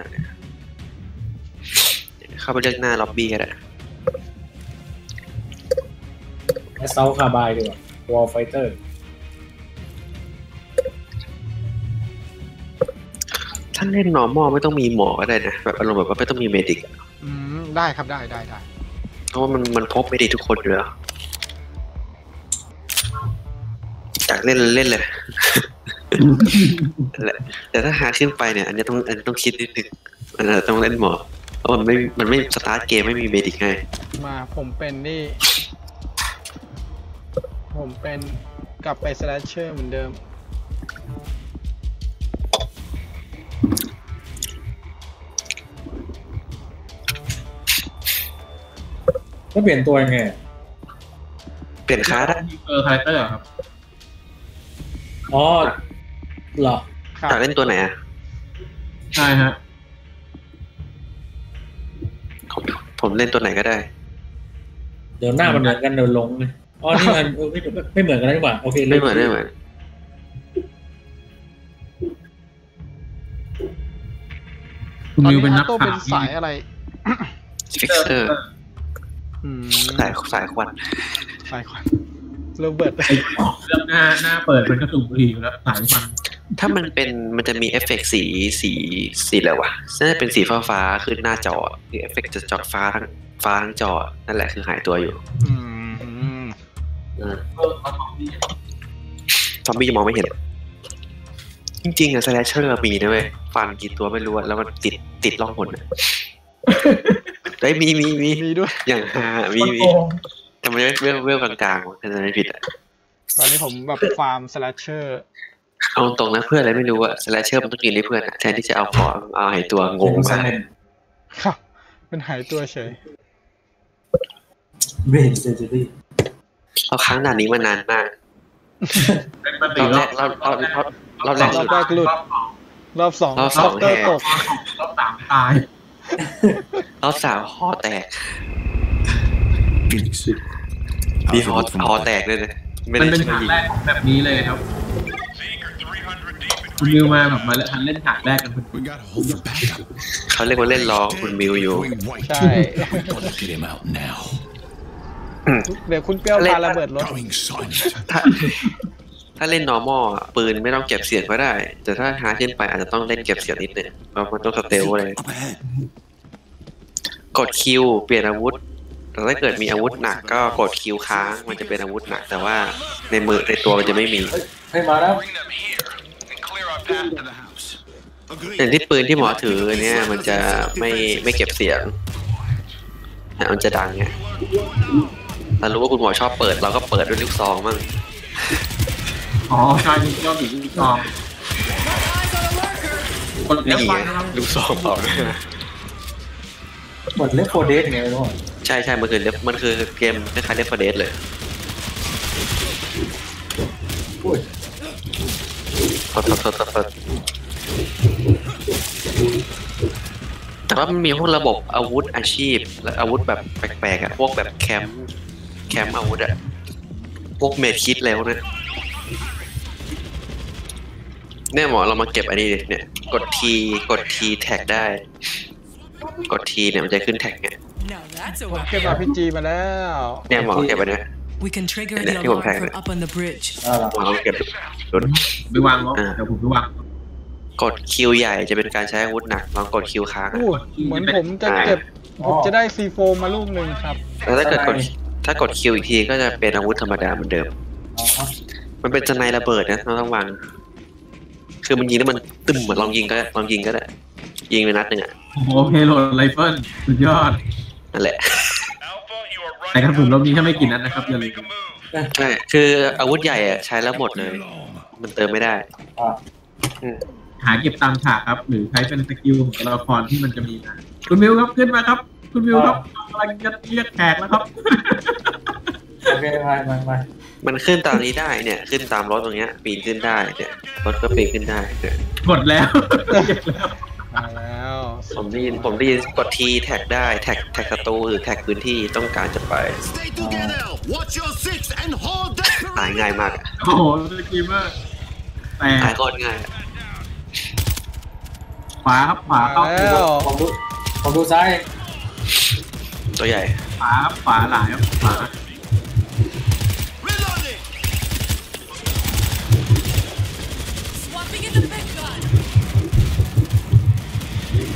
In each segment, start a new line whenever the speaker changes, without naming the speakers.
อะเข้าไปเลือกหน้าล็อบบี้ก็ได้
assault carbine ดีกว่าวอลไฟเตอร์
ถ้าเล่น normal ไม่ต้องมีหมอก็ได้นะ แบบอารมณ์แบบว่าไม่ต้องมี medic
อืม ได้ครับได้ได้ได้
เพราะว่ามันมันพก medic ทุกคนอยู่แล้วอยากเล่นเล่นเลยนั่น แหละแต่ถ้าหาขึ้นไปเนี่ย อันนี้ต้องอันนี้ต้องคิดนิดนึงอันนั้นต้องเล่นหมอเพราะมันไม่มันไม่สตาร์ทเกมไม่มีเมดิกให้
มาผมเป็นนี่ ผมเป็นกลับไปสแลชเชอร์เหมือนเดิม
ก็เปลี่ยนตัวยังไง
เปลี่ยนคลาสอะ
เออ character ครับ
อ๋อเหรอ
ครับ
อยากเล่นตัวไหนอะ
ใช่ฮะ
ผมผมเล่นตัวไหนก็ได้
เดี๋ยวหน้ามันเหมือนกันเดี๋ยวลงเลยอ๋อนี่มันเออไม่ไม่เหมือนกันแล้วนี่หว่าโอเค
ไม่เหมือนไม่เหมือน
คุณมิวเป็นนัก
ตอ
ข่าว
เป็นสายอะไร
fixer อื
ม
สายสายควัน
สายควันโรเบิร์ต
ไอ้เรื่องหน้าหน้าเปิดเป็นกระสุนบุหรี่อยู่แล้วสายฟัน
ถ้ามันเป็นมันจะมีเอฟเฟกต์สีสีสีอะไรวะน่าจะเป็นสีฟ้าฟ้าๆขึ้นหน้าจอคือเอฟเฟกต์จะจอฟ้าทั้งฟ้าทั้งจอ นั่นแหละคือหายตัวอยู่
อืม
อืม
เออเอาของนี่
ซอมบี้จะมองไม่เห็น จริงๆอะ slasher มีนะเว้ยฟันกี่ตัวไม่รู้อะแล้วมันติดติดล่องหนอะได้ยมีมีมี
มีด้วย
อย่างฮามีมี
โกง
แต่มันเวลเวลกลางๆถ้าจะไม่ผิดอะ
ตอนนี้ผมแบบฟาร์มสแลชเชอร์
เอาตรงนะเพื่อนอะไรไม่รู้อะสแลชเชอร์มันต้องกินให้เพื่อนอะแทนที่จะเอาของเอาหายตัวงงมาก
ครับเป็นหายตัวเฉย
ไม่เห็นเซนจูรี่
เพราะครั้งด่านนี้มานานมาก
เป็นป
ร
ฏิ
อบ
ร
แร
อบ
กรอบรอบรอบรอบแรก
รอบแรกหลุดรอบสอง
รอบสอง
เตอร์
แหก
ตก
รอบสามตาย
รอบสามคอแตก
Phoenix.
มี
How's
ค
it
อ
look from
คอ
above?
แตกด้วยนะไม่
มัน
ได้
เป็น
ช่วย
ฉาก
ยิง
แรกของแบบนี้เลยครับ คุณมิวมาแบบมาเล่นทันเล่นฉากแรกกันคุณ
We gotta hold the backup.
เขาเรียกว่าเล่นล้อคุณมิวอยู่
Going white.
ใช่
Gotta get him out now.
เดี๋ยวคุณเปรี้ยวพาระเบิดรถ
Going silent.
ถ้าถ้าเล่น normal อะปืนไม่ต้องเก็บเสียงก็ได้ แต่ถ้าหาขึ้นไปอาจจะต้องเล่นเก็บเสียงนิดนึงเพราะมันต้องสเตลเลย
Up ahead.
กดคิวเปลี่ยนอาวุธ แต่ถ้าเกิดมีอาวุธหนักก็กดคิวค้างมันจะเป็นอาวุธหนัก แต่ว่าในมือในตัวมันจะไม่มี
ให้มาแล้ว
Bring them here and clear our path to the house.
อย่างที่ปืนที่หมอถือเนี่ยมันจะไม่ไม่เก็บเสียงเนี่ยมันจะดังเนี่ยถ้ารู้ว่าคุณหมอชอบเปิด เราก็เปิดด้วยลูกซองมั่ง
อ๋อใช่คุณยอดหญิงทองคนเอ
นี่
ฟ
ไง
ฟันนะครับ
ลูกซองเปล่าด้วย
เหมือนเลฟโฟเดสไงไม่รู้อะ
ใช่ใช่มันคือมันคือเกมคล้ายๆเลฟเฟอร์เดสเลย ทดทดทดทดทดแต่ว่ามันมีพวกระบบอาวุธอาชีพ และอาวุธแบบแปลกๆอะพวกแบบแคมป์แคมป์อาวุธอะพวกเมดคิดแล้วนะเนี่ยหมอเรามาเก็บอันนี้ดิเนี่ย กดทีกดทีแท็กได้ กดทีเนี่ยมันจะขึ้นแท็กเนี่ย
Now that's a
เก็บ
weapon.
อาพีจีมาแล้ว
เนี่ยหมอเก็บอันเนี้ย
We can trigger
Yeah,
the
you won't
alarm
have
from
it.
up on the bridge.
อ่าล่ะ
หมอลองเก็บดูดู
ไปวางเนาะ
อ่า
เดี๋ยวผมไปวาง
กด Q ใหญ่จะเป็นการใช้อาวุธหนักลองกด Q ค้างอะ
อู้เหมือนผมจะเก็บผมจะได้ C4มาลูกหนึ่งครับ
แล้วถ้าเกิดกดถ้ากด Q อีกทีก็จะเป็นอาวุธธรรมดาเหมือนเดิม
อ๋อ
มันเป็นสไนระเบิดนะเราต้องวางคือมันยิงแล้วมันตึมเหมือนลองยิงก็ได้ลองยิงก็ได้ยิงไปนัดหนึ่งอะ
โอ้โห payload rifle สุดยอด
นั่นแหละ
แต่กระสุนรอบนี้ถ้าไม่กินนั้นนะครับอย่าลืม
ใช่คืออาวุธใหญ่อะใช้แล้วหมดเลย มันเติมไม่ได้
อ่า
หาเก็บตามฉากครับ หรือใช้เป็น skill ของตัวละครที่มันจะมีนะคุณมิวครับขึ้นมาครับ คุณมิวครับกำลังจะเรียกแขกแล้วครับ
โอเคมามามา
มันขึ้นตามนี้ได้เนี่ย ขึ้นตามรถตรงเนี้ย ปีนขึ้นได้เนี่ยรถก็ปีนขึ้นได้เนี่ย
กดแล้ว
มาแล้ว
ผมได้ยินผมได้ยินกด T tag ได้ tag tag ศัตรูหรือ tag พื้นที่ต้องการจะไป
Stay together. Watch your six and hold that
ตายง่ายมากอะ
โอ้โห screamer แต่
ตายโคตรง่ายอะ
ไฟขวาครับขวา
มา
เข้า
แล้ว
ผมดูผมดูซ้าย
ตัวใหญ่
ขวาครับขวาหลายครับขวา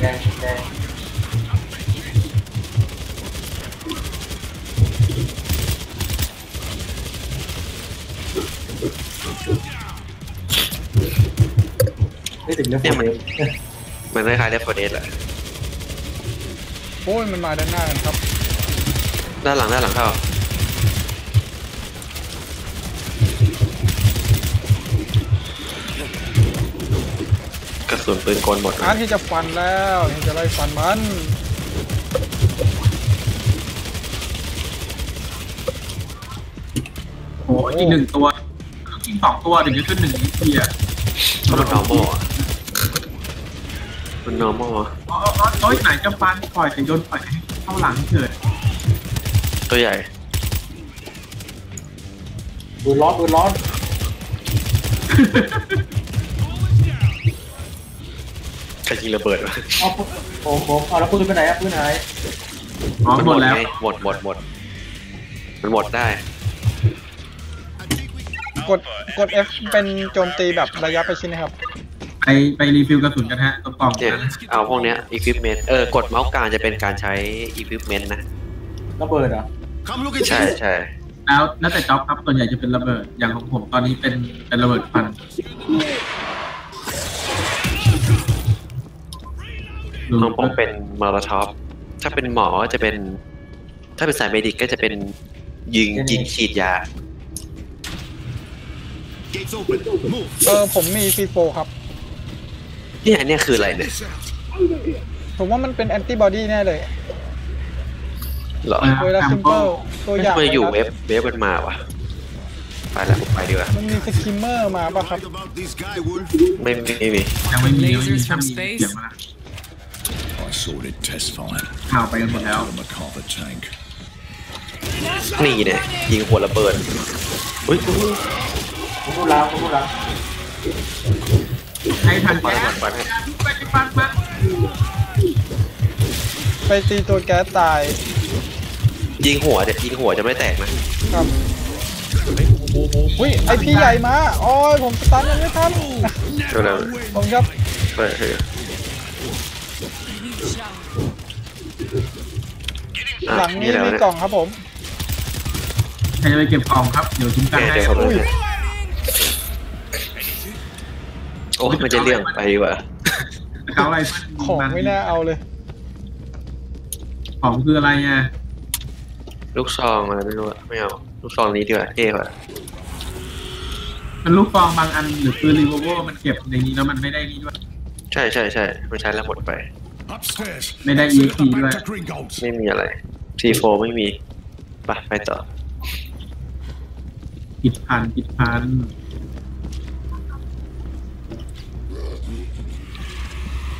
แดงแดงไม่ถึงเรื่องผมเอง
มันคล้ายๆเดฟโฟเดสแหละ
โอ้ยมันมาด้านหน้ากันครับ
ด้านหลังด้านหลังเข้า สุนปืนกลหมด
อาร์ตที่จะฟันแล้วที่จะไล่ฟันมัน
โอ้อีกหนึ่งตัวอีกสองตัวถึงจะขึ้นหนึ่งนิดเดียว
ก็มัน normal อะมัน normal อะ
อ๋ออ๋อโอ้ยไหนจะฟันปล่อยแต่โยนปล่อยให้เข้าหลังเกิด
ตัวใหญ่
ดูร้อนดูร้อน
ใครยิงระเบิดวะ
เอาผมผมผมเอาแล้วปืนไปไหนอะปืนหาย
อ๋อ
มัน
หมดแล้ว
ไงหมดหมดหมดมันหมดได้
กดกด F เป็นโจมตีแบบระยะประชิดนะครับ
ไปไปรีฟิลกระสุนกันฮะตรงกล่อง
เนี่ย
นั้น
เอาพวกเนี้ย equipment เออกดเมาส์กลางจะเป็นการใช้ equipment นะ
ระเบิดเหรอ
Come look at
ใช่
this.
ใช่
แล้วแล้วแต่จ็อบครับส่วนใหญ่จะเป็นระเบิดอย่างของผมตอนนี้เป็นเป็นระเบิดควัน
ของผมเป็นมอลท็อปถ้าเป็นหมอก็จะเป็น ถ้าเป็นสายเมดิกก็จะเป็นยิงยิงฉีดยา
Gates open. Move.
เออผมมีฟีโฟครับ
เนี่ยเนี่ยคืออะไรเนี่ย
This out.
ผมว่ามันเป็นแอนติบอดีแน่เลย
เหรอ
เวลาซิมเปิลตัวอย่าง
ทำไมอยู่
นะค
เว็
รับบ
เว็บมันมาวะไปแล้วผมไปดีกว่า
มันมีสกิมเมอร์มาป่ะครับ
Worried about this guy, Wolf?
ไม่มีไม่มี
ยังไม่มียังไม่มี
Lasers
ถ้า
from
มี
space
เสียงมาละ
I sorted test fine.
ข่าวไปกันหมดแล้ว
Out of my carpet tank.
นี่เนี่ยยิงหัวระเบิดอุ้ยอุ้ย
ผมดูล้างผมดูล้าง
ให้ทัน
ปล่อย
แก๊
ปล่อ
ส
ยปล่อยให้
ไปไปปันปัน
ไปตีตัวแก๊สตาย
ยิงหัวเดี๋ยวยิงหัวจะไม่แตกนะครับ
อุ้ยไอพี่ใหญ่มาโอ้ยผมสตันมันไม่ทัน
เร็ว
ผมครับ
ๆเปิดเถอะอะ
หลังนี้
นี่แล้ว
มี
นะ
กล่องครับผม
ใครจะไปเก็บกล่องครับ เดี๋ยวทิ้ง
โอ
กัน
เค
ให้
เดี๋ยวผมดูให้โอ้ยมันจะเลี่ยงไปดีกว่า
เขาอะไร
ของไม่น่าเอาเลย
ของคืออะไรอะ
ลูกซองอะไรไม่รู้อะไม่เอาลูกซองนี้ดีกว่าเท่กว่า
มันลูกฟองบางอันหรือปืนรีโวลเวอร์มันเก็บในนี้แล้วมันไม่ได้นี่ด้วย
ใช่ใช่ใช่ไม่ใช้แล้วหมดไป
Upstairs.
May that
Let's get
EXP
back
right?
to Gringotts.
ไม่มีอะไร C4 ไม่มีไปไปต่อ
ผิดพันผิดพัน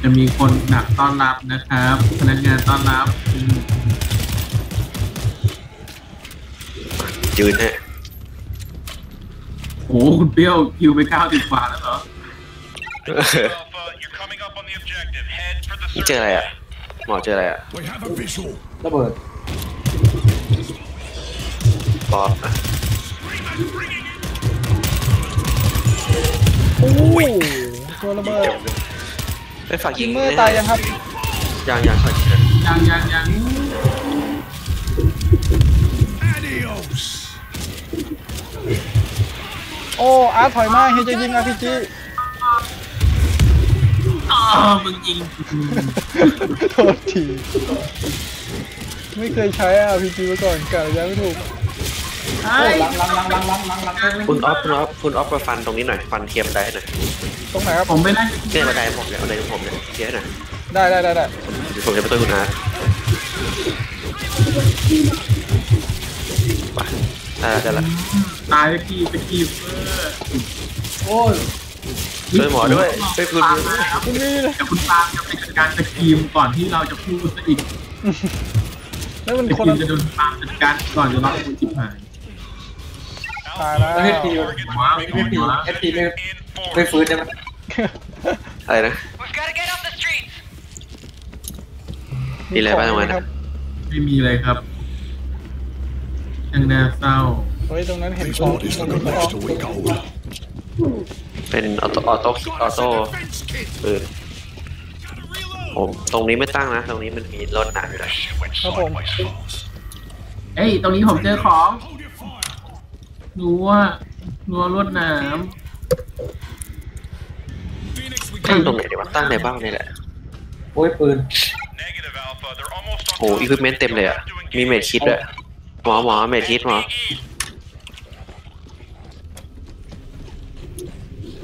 จะมีคนดักต้อนรับนะครับ พนักงานต้อนรับอืม
ยืนให้
โอ้โหคุณเปรี้ยวคิวไปเก้าสิบกว่าแล้วเหรอ
Alpha, you're coming up on the objective. Head for the
นี่เจออะไรอะ หมอเจออะไรอะ
We have a visual.
ระเบิด
ปอบอะ
โอ้ยตัวระเบิด
เต็มเลยไปฝาก
กิ
ยิ
ม
ง
เมอร์ตายยังครับ
ยังยังฝากยิง
ยังยังยัง
Adios.
โอ้อาร์ตถอยมาเฮยจะยิงอาร์พีจี
อ๋อ มึงยิง
โทษที ไม่เคยใช้อะพีจีมาก่อนกะระยะไม่ถูก
ไอ้
ล้งล้งล้งล้งล้งล้งล้ง
คุณออฟคุณออฟคุณออฟไปฟันตรงนี้หน่อย ฟันเทียมได้หน่อย
ตรงไหนครับ
ผมไปนั่ง
เนี่ยบันไดผมเนี่ยบันไดของผมเนี่ยเทียหน่อย
ได้ได้ได้ได้
ผมจะไปต้นคุณอาร์ตไปได้แล้ว
ตายไปกี่ไปกี่
โอ้
ช่วยหมอด้วยช่วยคุณด้วย
คุณนี่เลย
แต่คุณตามจะไปจัดการสกรีมก่อนที่เราจะพูดซะอีก
แล้วมัน
ส
คน
กรี
ละ
มจะโดนตามจัดการก่อนจะรับจิบหาย
ตายแล้ว
แล้วเอสพี
ว้าว
เอสพีเอสพีไม่
in
ไม่
four.
ฟื้นใช่ไหม
อะไรนะ
We've got to get off the streets.
มีอะไรบ้างตรงนั้น
ค
อะ
รับ
ไม่มีเลยครับยังน่าเศร้า
เฮ้ยตรงนั้นเห็น
These
ของ
bodies
ตรง
look
นี้
เป็นออโต้ออโต้ออโต้
Defense kit.
ปืนผมตรงนี้ไม่ตั้งนะ ตรงนี้มันมีรถหนักอยู่เลย
ครับผม
เอ้ย ตรงนี้ผมเจอของนัวนัวรวดหน้
ตั้งตรงไหนดีวะตั้งในบ้านนี่แหละ
โอ้ยปืน
Negative Alpha. They're almost on
โอ้อุปกรณ์เต็มเลยอะ มีเมดคิดด้วยหมอหมอเมดคิดหมอ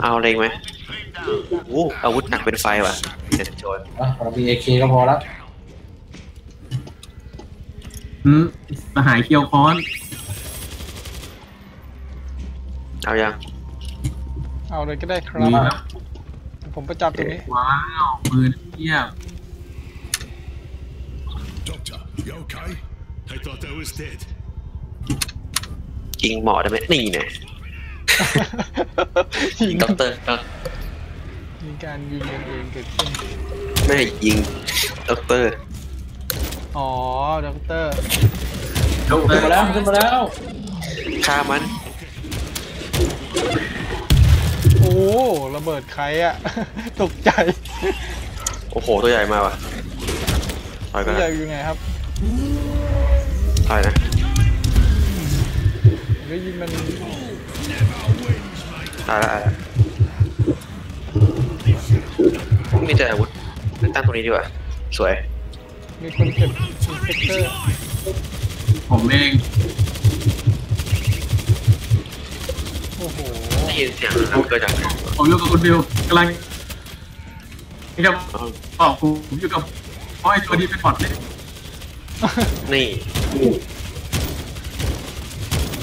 เอาเล็งไหมโอ้อาวุธหนักเป็นไฟว่ะเด็ดโจร
อะเรามีเอเคก็พอแล้วำ
อืมสหายเคียวค้อน
เอายัง
เอาเลยก็ได้ครั
มี
บ
แล้ว
ผมประจำตรงนี้
ว้าวปืนเทียบ
Doctor, you okay?
I thought I was dead.
ยิงหมอได้ไหมนี่เนี่ย
ยิง
ด็อกเตอร์ก็
มีการยิงกันเองเกิดขึ้น
ไม่ให้ยิงด็อกเตอร์
อ๋อด็อกเตอร์
ดอกเตอ
ขึ้นมาแล้ว
ร์
ขึ้นมาแล้ว
ฆ่ามัน
โอ้ระเบิดใครอะตกใจ
โอ้โหตัวใหญ่มาว่ะถอยก่อ
ผู้
น
ใหญ่
นะ
อยู่ไงครับ
ถอยนะ
ได้ยินมัน
ตายละตายละมีแต่อาวุธตั้งตรงนี้ดีกว่า สวย
มีคนเก็บอินเฟกเตอร์
ผมเอง
โอ้โห
ได้ยินเสียงน้ำเกิดจาก
ผมอยู่กับคุณบิวกำลังนี่ครับ
อ้าว
บอกผมอยู่กับเพราะไอ้ตัวนี้เป็น bot เนี่ย
นี่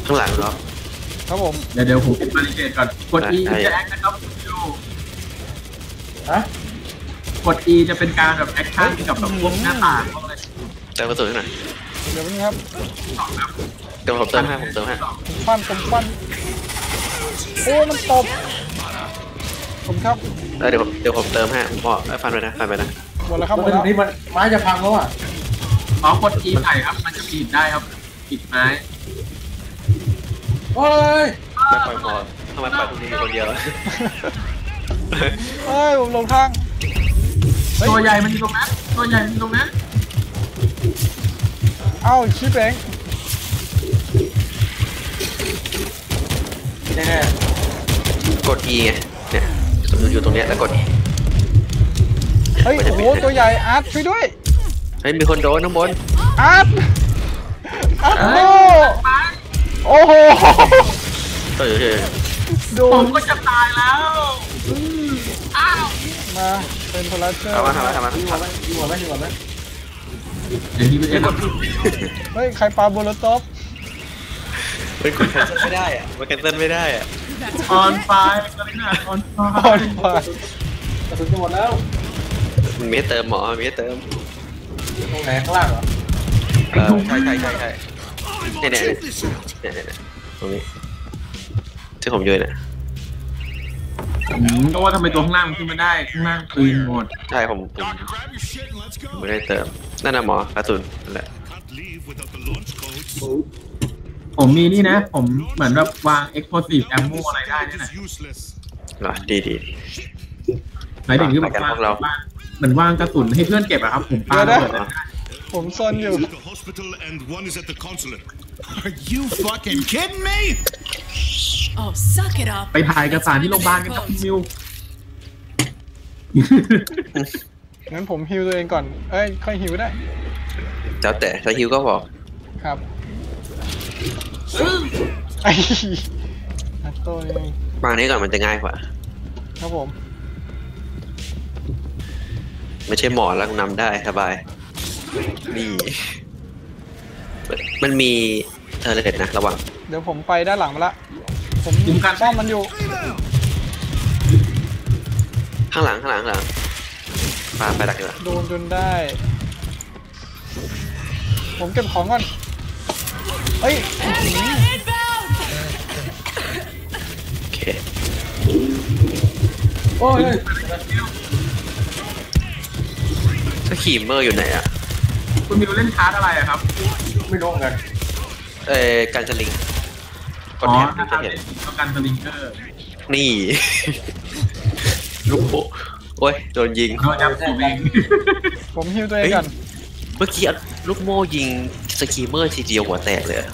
ข้างหลังเหรอ
ครับผม
เดี๋ยวเดี๋ยวผมปิด barricade ก่อน กด E
ได้
จะแอคนะครับคุณบิว
ฮะ
กด E จะเป็นการแบบ action กับแบบพวกหน้าต่างพวกอะไร
เติมกระสุนให้หน่อย
เดี๋ยวนี้ครับ
เดี๋ยวผมเติมให้ผมเติมให้
ผมฟันผมฟันโอ้มันตบผมครับ
เออเดี๋ยวผมเดี๋ยวผมเติมให้ผมบอกไอ้ยฟันไปนะฟันไปนะ
หมดแล้วครับหม
มั
ด
น
แล้ว
นี่มันไม้จะพังแล้วอะ
อ๋อกด E ใส่ครับ มันจะปีดได้ครับปีดไม้
โอ้ย
ไม่ปล่อยหมอทำไมปล่อยตรงนี้อยู่คนเดียว
เอ้ยผมลงทางเฮ้ย
ตัวใหญ่มันอยู่ตรงนั้นตัวใหญ่มันอยู่ตรงนั้น
เอ้าชิปเอง
แน่
กด E ไงเนี่ยอยู่ตรงเนี้ยแล้วกด E
เฮ้ยโอ้โหตัวใหญ่อาร์ตช่วยด้วย
เฮ้ยมีคนโดนข้างบน
อาร์ตอาร์ตโอ้ โอ้โห
เออเออ
โด
ผ
น
มก็จะตายแล้วอืมอ้าว
มาเป็นพลัสเชอร์
ทำมาทำมาทำมา
ๆดีกว่าไหมดีกว่าไหมดีกว่าไหม
เดี๋ยวนี้ไม่ได้กด
เฮ้ยใครปา Molotov
เป็นกด cancel ไม่ได้อะมัน cancel ไม่ได้อะ
on fireกระดิ่ง
on fire on fire
กระสุนจะหมดแล้ว
มันมีให้เติมหมอมีให้เติม
ตรงไหนข้างล่างเหรอ
เออใช่ใช่ใช่ใช่ เนี่ยเนี่ยเนี่ยเนี่ยตรงนี้ที่ผมยืนเนี่ย
ก็ว่าทำไมตัวข้างล่างขึ้นมาได้ข้างล่างปืนหมด
ใช่ผมผมไม่ได้เติมนั่นนะหมอกระสุนแหละ
ผมมีนี่นะ ผมเหมือนแบบวาง explosive ammo อะไรได้นี่นะ
หรอดีดี
หมายถึงที่แบบวาง
เรา
เหมือนวางกระสุนให้เพื่อนเก็บอะครับ ผมปาระเบิด
ผมซนอยู่
One's at the hospital and one is at the consulate. Are you fucking kidding me?
Oh, suck it up.
ไปถ่ายเอกสารที่โรงพยาบาลกันครับคุณมิว
งั้นผมฮิวตัวเองก่อน เอ้ย ค่อยฮิวได้
แล้วแต่ถ้าฮิวก็บอก
ครับไอ้นัตโต้นี่เอง
วางนี้ก่อนมันจะง่ายกว่า
ครับผม
ไม่ใช่หมอแล้วนำได้สบาย นี่ มันมีเทอร์เลตนะระวัง
เดี๋ยวผมไปด้านหลังมาละ ผม
คุ้มกัน
ป้อมมันอยู่
ข้างหลังข้างหลังข้างหลังปาไปดักดีกว่า
โดนจนได้ ผมเก็บของก่อน เฮ้ย
Inbound!
โอเค
โอ้ย
ถ้าขี่เมอร์อยู่ไหนอะ
คุณมิวเล่นคาร์ดอะไรอะครับ
ไม่รู้เหมือนกัน
เอ่อการสลิงกด
อ๋อ
แท็บ
ถ้า
จะ
คาร์ด
เห็น
เป็นต้องการสลิงเกอร์
นี่ ลูกโป่งโอ้ย โดนยิง
เราจะผมเอง
ผมฮิวตัวเองกัน
เมื่อกี้ลูกโม่ยิงสกีมเมอร์ทีเดียวหัวแตกเลยอะ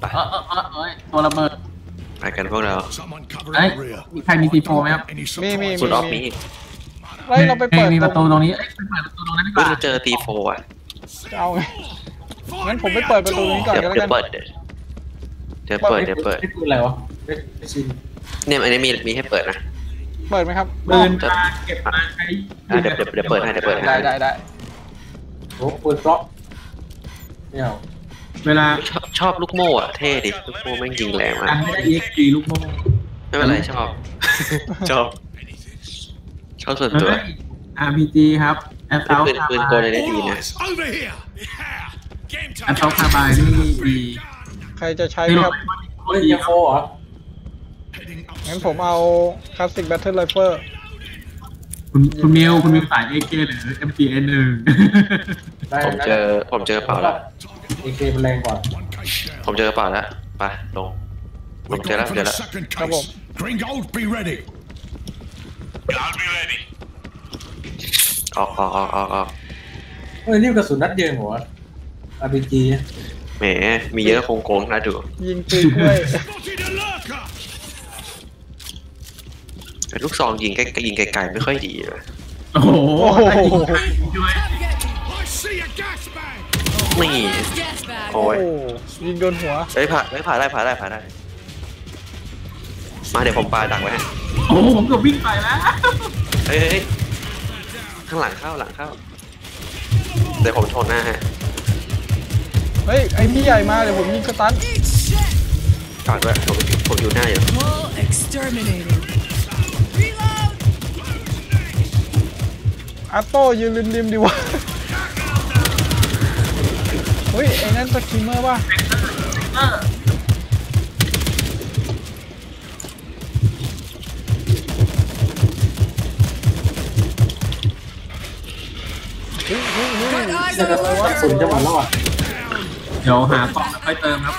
ไป
เออเออเออเออตัวระเบิด
ไปกันพวกเรา
Someone
เอ้ย
covering the rear.
มีใครมีซีโฟไหมครับ
Any
มีมี
supplies?
สุดออฟ
มี
มี
เฮ้ยเราไปเปิด
มีป
ต
ระ
ร
ตู
ง
ตรงนี้เอ้ยไปเปิดประตูตรงนั้นดีก
เฮ้ย
ว่า
เราเจอตีโฟอะ
เอาไงงั้นผมไปเปิดประตูนี้ก่อน
เดี๋ยว
ก็แล้ว
เดี๋ย
กั
วนเปิดเดี๋ยวเดี๋ยวเปิดเดี๋ยวเปิด
ไม่พูดอะไรวะไม่ไม่ชิน
เนี่ยอันนี้มีมีให้เปิดนะ
เปิดไหมครับ
ปืนมาเก็บมาใช้
อะเดี๋ยวเดี๋ยวเดี๋ยวเปิดให้เดี๋ยวเปิดให้
ได้ได้ได้
โอ้ปืนเพราะไม่เอา
เวลา
ชอบชอบลูกโม่อะเท่ดิลูกโม่แม่งยิงแรงมา
ดั
ก
นไม่ได้ EXP ลูกโม่
ไม่เป็นไรชอบ ชอบช อบส่วนตัว
เฮ้ย RPG ครับแอสเซล
ปืนปืนกลอะไรได้ดี
All
นะ
eyes over here. Yeah. Game
แอ
time.
สเซลคาบายนี่ดี
ใครจะใช้ไหมครับ
เฮ้ยยังโฟเหรอ
Heading up.
งั้นผมเอาคลาสสิกแบทเทิลไรเฟิล
คุณคุณมิวคุณมิวสาย AK หรือ MTN หนึ่ง
ได้
ผมเจอผมเจอกระเป๋าแล้ว
เอเคมันแรงกว่า
One case
ผม
down.
เจอกระเป๋าแล้วไปลงล
We're
งเจอแล้ว
going for
เจอ
the
แล้ว
second
Come on.
case. Green gold, be ready.
I'll be ready.
ออกออกออกออกออก
เฮ้ยนี่กระสุนนัดเดียวเหรอวะ RPG
แหม มีเยอะคงโกงนะดู
ยิงปืนกล้วย
Spotted a lurker.
แต่ลูกซองยิงใกล้ยิงไกลๆไม่ค่อยดีเลย
โอ้โห
โอ้โห
ได้ยิงใครด้วย
Come get me.
I see a gas bag.
นี่
This gas bag.
โอ้
โอ้
ย
ยิงโดนหัว
เฮ้ยผ่านเฮ้ยผ่านได้ผ่านได้ผ่านได้ มาเดี๋ยวผมปาดักไว้ให้
โอ้โหผมเกือบวิ่งไปแล้ว
เฮ้ยเฮ้ยเฮ้ยข้างหลังเข้าหลังเข้า เดี๋ยวผมชนหน้าฮะ
เฮ้ยไอพี่ใหญ่มาเดี๋ยวผมยิงสตัน
Eat shit.
ฝากด้วยผมผมอยู่หน้าอยู่
Wall exterminated. Reload.
อาโต้ยืนริมริมๆดีวะเฮ้ยไอ้นั่นสกิมเมอร์ป่ะเฮ้ย เฮ้ยเฮ้ย
Got eyes
แต่
on
ก
the
ระสุนจะหมด
marker.
แล้วอะ
เดี๋ยวหากล่องแล้วค่อยเติมครับ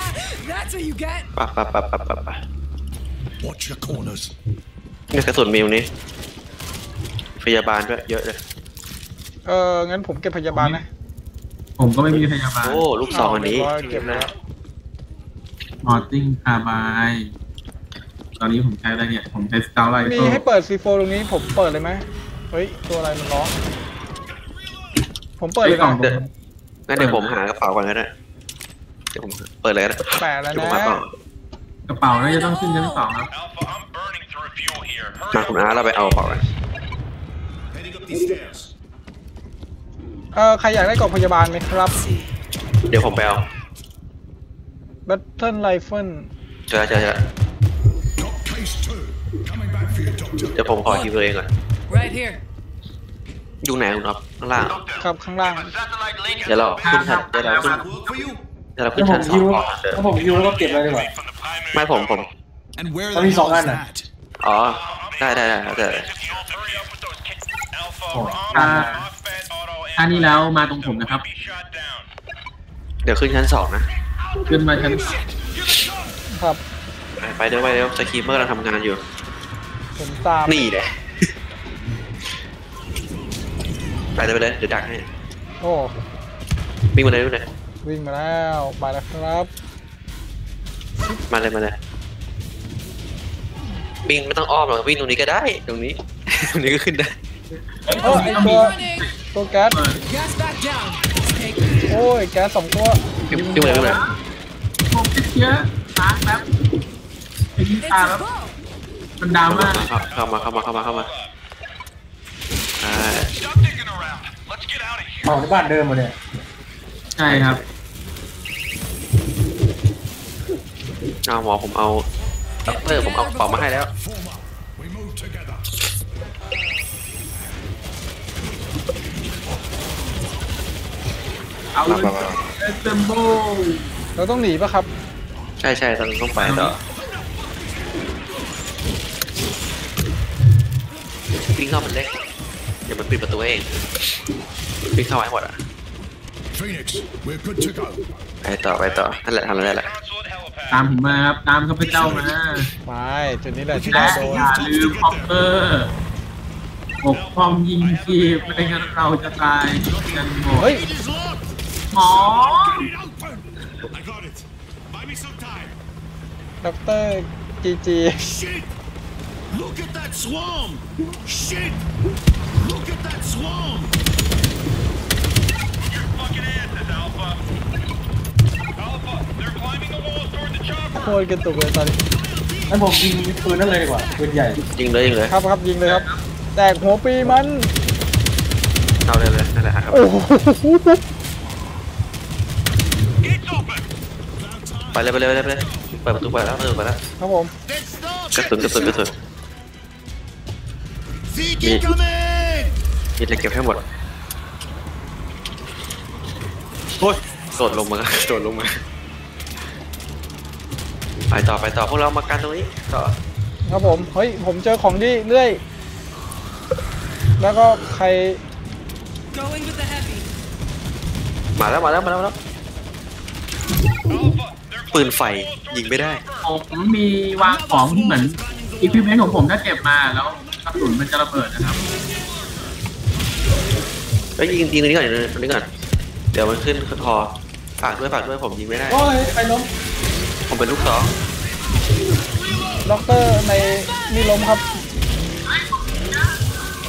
That's what you get.
ปะปะปะปะปะปะ
Watch your corners.
เนี่ยกระสุนมิวนี้ พยาบาลด้วยเยอะเลย
เอองั้นผมเก็บพยาบาลนะ
ผมก็ไม่มีพยาบาล
โอ้ลูกซองอันนี้
เาเรียบร้อยเก็บแล้ว
มอร์ติ้งคาบายตอนนี้ผมใช้อะไรเนี่ย ผมใช้สเตลไล
มี
เฟิล
ให้เปิดซีโฟตรงนี้ผมเปิดเลยไหมเฮ้ยตัวอะไรมันร้อง ผมเปิดเลย
กล่อง
นะ
เดี๋ยวงั้นเดี๋ยวผมหากระเป๋าก่อนก็ได้เดี๋ยวผมเปิดเลยก็ได้
แปะแล้ว
เดี๋ยวผม
นะ
หาต่อก
ระเป๋าน่าจะต้องขึ้นชั้นสองครับ
Alpha, I'm burning through fuel here.
มา
Hurry
คุณอาร์เราไปเอากระเป๋ากัน
Heading up these stairs.
เออใครอยากได้กล่องพยาบาลไหมครับ
เดี๋ยวผมไปเอา
Battle Rifle
เจอเจอเจอ
Got case two. Coming back for you, Doctor.
เดี๋ยวผมขอฮิวตัวเองก่อน
Right here.
อยู่ไหนคุณอ๊อฟข้างล่างเหรอ
ครับข้างล่าง
Satellite link
เดี๋ยวเราขึ้นชั้นเดี๋ยวเราขึ้น
Work for you.
เดี๋ยวเรา
ถ้า
ขึ้น
ผ
ชั้
ม
นสอ
ฮิ
ง
ว
ก่อนเดี๋ยว
ถ้าผมฮิวแล้วก็เก็บไว้ดีกว่า
from the primary.
ไม่ผมผม
And where
Let
the
me
hell
song
is
that.
that?
อ๋อ ได้ได้ได้ได้
Hurry up with those kids. Alpha,
Oh.
we're on.
ถ้า
Off-bed auto
ถ้านี่แล้วมาตรงผมนะครับ
Be shot down.
เดี๋ยวขึ้นชั้นสองนะ
ขึ้นมาชั้น
ครับ
ไปไปเดี๋ยวไปเดี๋ยวสกีมเมอร์เราทำงานอยู่
ผมตาม
นี่เลย ไปเลยไปเลยเดี๋ยวดักให้
โอ้
วิ่งมาเลยวิ่งมาเลย
วิ่งมาแล้วไปแล้วครับ
มาเลยมาเลยวิ่งไม่ต้องอ้อมหรอกวิ่งตรงนี้ก็ได้ ตรงนี้ ตรงนี้ก็ขึ้นได้
เออไอตัว
Running.
ตัวแก๊ส
Gas back down. Let's take it.
โอ้ยแก๊สสองตัว
วิ่งวิ่งมาเลยวิ่งมาเลย
ผมติดเชื้อตาแป๊บไอ้ยิง
It's
ตา
a
แล้ว
bow.
มันดาวมาก
เข้ามาเข้ามาเข้ามาเข้ามาใช่
เอาในบ้านเดิมมาเนี่ย
ใช่ครับ
เอาหมอผมเอาด็อกเตอร์ผมเอากระเป๋ามาให้แล้ว
Form up. We move together.
เอาเลยเอสเซมโบ
เราต้องหนีปะครับ
ใช่ใช่ตอนนี้ต้องไปต่อวิ่งเข้ามันเล็ก เดี๋ยวมันปิดประตูเองวิ่งเข้าไว้หมดอะ
Phoenix, we're good to go.
ไปต่อไปต่อนั่นแหละทำอะไรแหละ
Consulate helipad.
ตามผมมาครับตามข้าพเจ้ามา
ไปจุดนี้แหละที่
และ
เราโดน
อย่าลืมคอปเตอร์ปกป้องยิงชีพไม่งั้นเราจะตายกันหมด
เฮ้ย
It is locked.
หมอ
Get it open.
I got it. Buy me some time.
ด็อกเตอร์ GG
Shit! Look at that swarm! Shit! Look at that swarm!
Your fucking asses, Alpha. Alpha, they're climbing the wall toward the chopper.
โคตรกระตุกเลยตอนนี้
งั้นผมยิงปืนนั่นเลยดีกว่าปืนใหญ่
ยิงเลยยิงเลย
ครับครับยิงเลยครับ แตกหัวปีมัน
เอาเลยเลยนั่นแหละครับ
โอ้โห
Gates open.
ไปเลยไปเลยไปเลยไปเลยเปิดประตูไปแล้วเปิดประตูไปแล้ว
ครับผม
Let's start.
กระสุนกระสุนกระสุน
Zeke
Me.
incoming.
มีอะไรเก็บให้หมดโอ้ยโดดลงมาโดดลงมา ไปต่อไปต่อพวกเรามากันตรงนี้ต่อ
ครับผม เฮ้ย ผมเจอของดีเรื่อย แล้วก็ใคร
Going with the heavy.
มาแล้วมาแล้วมาแล้วมาแล้วปืนไฟยิงไม่ได้
ผมมีวางของที่เหมือนอีควิเมนต์ของผมถ้าเก็บมาแล้ว กระสุนมันจะระเบิดนะครับ
เอ้ยยิงยิงตรงนี้ก่อนตรงนี้ก่อน เดี๋ยวมันขึ้นคอฝากด้วยฝากด้วยผมยิงไม่ได้
โอ้ยไปล้ม
ผมเป็นลูกสอง
ด็อกเตอร์ในนี่ล้มครับ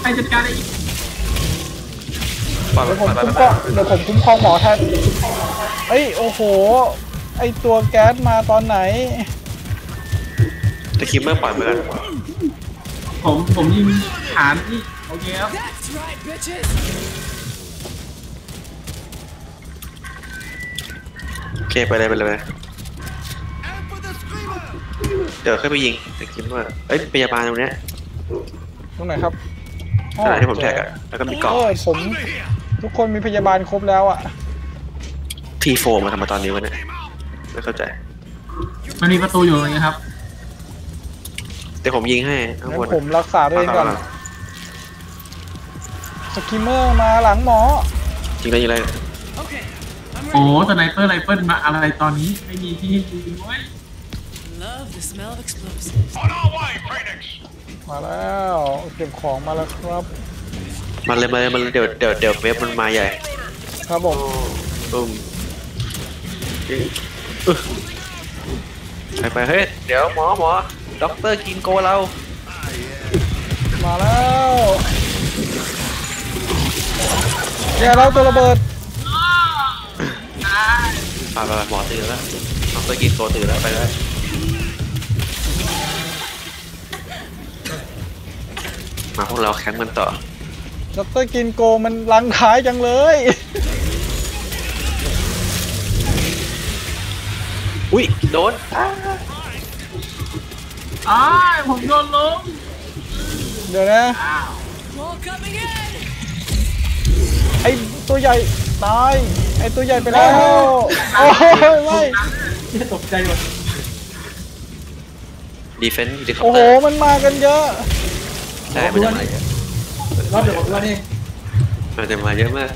ใครจัดการไอ้
ปล่อย
เดี๋ยว
ป
ผม
ล่อยไป
คุ้ม
ไป
ครองเดี๋ยวผมคุ้มครองหมอแทนเอ้ยโอ้โห ไอตัวแก๊สมาตอนไหน
ตะคิมเมอร์ปล่อยไปก่อน
ผมผมยิงฐานที่โอเคครับ
That's right, bitches.
โอเคไปเลยไปเลยไปเลย
And for the screamer.
เดี๋ยวค่อยไปยิงตะคิมเมอร์เอ้ยพยาบาลตรงเนี้ย
ตรงไหนครับ
ขณะที่ผมแท็กอะแล้วก็มีกล่อง
เออผม
Over here!
ทุกคนมีพยาบาลครบแล้วอะ
ทีโฟมาทำมาตอนนี้วะเนี่ยไม่เข้าใจ
มันมีประตูอยู่ตรงนี้ครับ
เดี๋ยวผมยิงให้ข้าง
งั้น
บน
ผมรักษาตัวเองก่อน
มา
สกิมเมอร์มาหลังหมอ
ยิงเลยยิงเลย
Okay, I'm
โอ้
ready.
สไนเปอร์ไรเฟิลมาอะไรตอนนี้ไม่มีที่ให้ยิงเว้ย
Love the smell of explosives.
On our way, Phoenix.
มาแล้วเก็บของมาแล้วครับ
มันเลยมาเลยมันเลยเดี๋ยวเดี๋ยวเดี๋ยว wave มันมาใหญ่
ครับผม
ปุ้มยิงอึ๊ะไปไปเฮ้ยเดี๋ยวหมอหมอ ด็อกเตอร์กินโกเรา
มาแล้วแย่แล้วตัวระเบิด
ไปไปไปหมอตื่นแล้วด็อกเตอร์กินโกตื่นแล้วไปเลยมาพวกเราแข่งกันต่อ
ดรกินโกมันลังขายจังเลย
อุ้ยโดน
อ้ายผมโดนล้ม
เดี๋ยวนะ
Wall coming in.
ไอตัวใหญ่ตาย ไอตัวใหญ่ไปแล้ว โอ้ยไม่
ที่ตกใจหมด
ดีเฟนต์ดีคอป
โอ้
เต
โห
อร์
มันมากันเยอะ
ใช่มันจะมาเยอะ
รอบเดี๋ยวผมว่านี่
มันจะมาเยอะมาก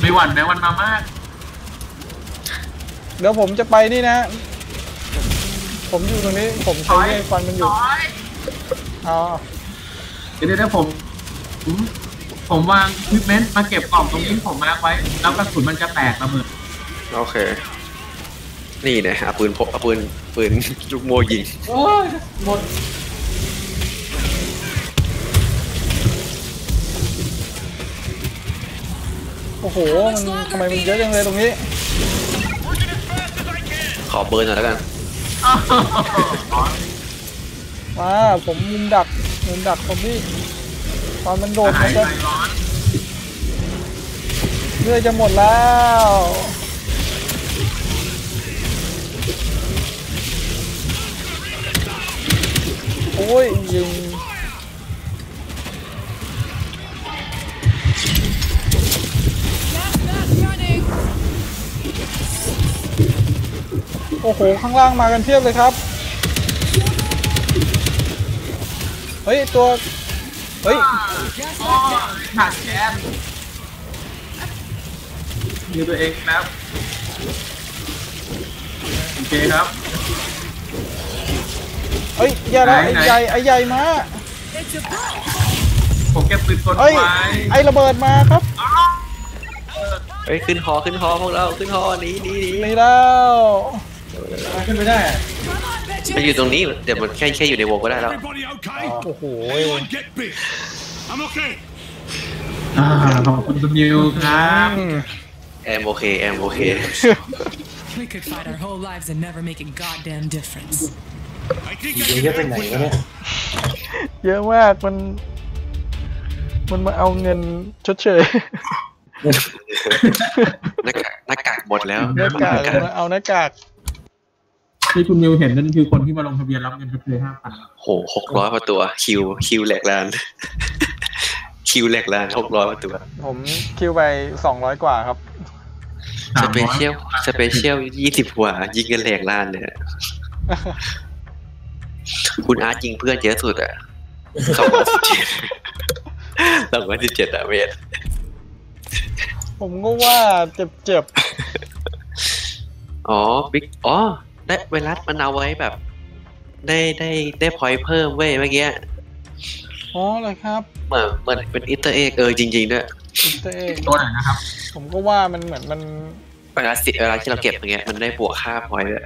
ไม่หวั่นแม้วันมามาก
เดี๋ยวผมจะไปนี่นะ ผมอยู่ตรงนี้ผมใช้เลื่อยฟันมันอยู่
น้อย
อ๋อ
เดี๋ยวเดี๋ยวผม ผมผมวาง equipment มาเก็บกล่องตรงนี้ผม mark ไว้ แล้วกระสุนมันจะแตกระเบิด
โอเค นี่นะเอาปืนพกเอาปืนปืนลูกโมยิง
โอ้ยหมด
โอ้โหมันทำไมมันเยอะจังเลยตรงนี้
Working as fast as I can.
ขอ burn หน่อยแล้วกัน
มาผมมุมดักมุมดักซอมบี้ตอนมันโดด
หา
มัน
ย
จะ
ใจร้อน
เลือดจะหมดแล้วโอ้ยยิง อ้โห ข้างล่างมากันเพียบเลยครับ เฮ้ย ตัว เฮ้ย
Gas
อ๋อ
mask down.
ขาดแก๊สฮิวตัวเองครับ โอเคครับ
เอ้ยอย่าละ
ไหน
ไอ้
ไหน
ใหญ่ ไอ้ใหญ่มา
It's a pro.
ผมเก็บปืนกล
เอ้ย
ไว้
ไอ้ระเบิดมาครับ
เฮ้ยขึ้นหอขึ้นหอพวกเราขึ้นหอหนี้นี้นี้
ไม่แล้ว
ขึ้นไม่ได้อะ
Come on,
ไปอยู่
bitches.
ตรงนี้เดี๋ยวมันแค่แค่อยู่ในวงก็ได้แล้ว
Everybody okay?
โอ้โห
Anyone get bit? I'm okay.
อ่าขอบคุณคุณมิวครับ
อืม
แอมโอเคแอมโอเค
We could fight our whole lives and never make a goddamn difference.
I think
เดี๋
I
ยวเยอะ
can
ไปไหน
help with
วะเนี่ย
that.
เยอะมากมัน มันมาเอาเงินชดเชย
หน้ากากหน้ากากหมดแล้ว
หน้ากากมาเอาหน้ากาก
ที่คุณมิวเห็นนั่นคือคนที่มาลงทะเบียนรับเงินชดเชยห้าพัน
โหหกร้อยกว่าตัว kill kill แหลกลาญ kill แหลกลาญหกร้อยกว่าตัว
ผม kill ไปสองร้อยกว่าครับ
special special ยี่สิบกว่า ยิงกันแหลกลาญเลยอะคุณอาร์ตยิงเพื่อนเยอะสุดอะสองร้อยสิบเจ็ดสองร้อยสิบเจ็ดอะเวท
ผมก็ว่าเจ็บเจ็บ
อ๋อบิ๊กอ๋อ ได้ไวรัสมันเอาไว้แบบ ได้ได้ได้พอยต์เพิ่มเว้ยเมื่อกี้
ๆอ๋อเลยครับ
เหมือนเหมือนเป็นอิตเตอร์เอ็กเออจริงๆด้วย
อินเตอร์เอง
ตัวไหนนะครับ
ผมก็ว่ามันเหมือนมัน
เวลาสิเวลาที่เราเก็บอย่างเงี้ยมันได้บวกค่าพอยต์ด้วย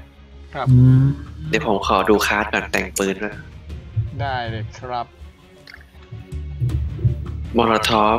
อืม
เดี๋ยวผมขอดูคาร์ดก่อนแต่งปืนด้วย
ได้เลยครับ
มอลทอฟ